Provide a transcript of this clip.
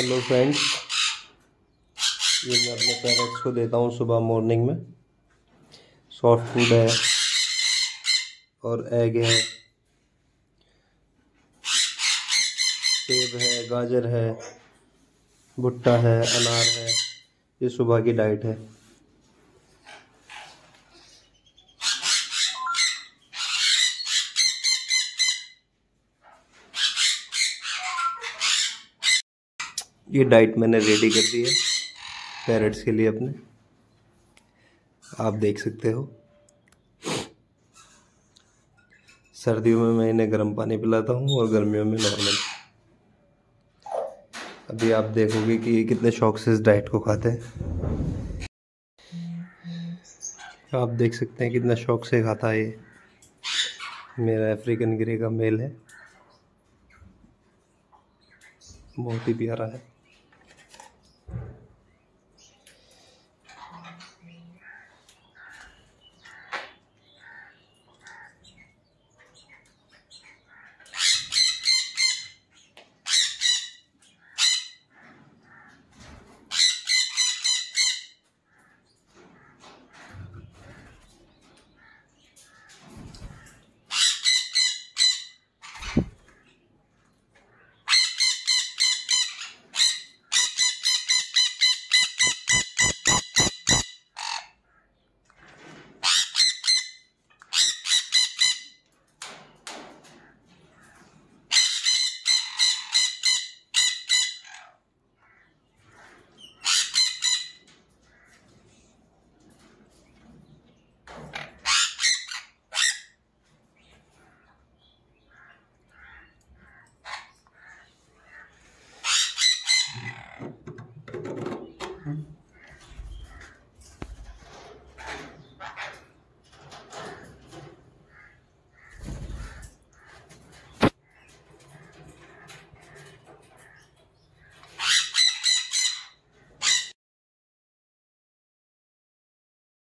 Hello friends ये मैं अपने पेरेंट्स को देता हूँ सुबह मॉर्निंग में. सॉफ्ट फ़ूड है. और एग है. सेब है, गाजर है, भुट्टा है, अनार है. ये सुबह की डाइट है. ये डाइट मैंने रेडी कर दी है, पैरट्स के लिए अपने। आप देख सकते हो। सर्दियों में मैं इन्हें गर्म पानी पिलाता हूँ और गर्मियों में नॉर्मल अभी आप देखोगे कि ये कितने शौक से इस डाइट को खाते हैं। आप देख सकते हैं कितना शौक से खाता है ये। मेरा अफ्रीकन ग्रे का मेल है। बहुत ही प्यारा है।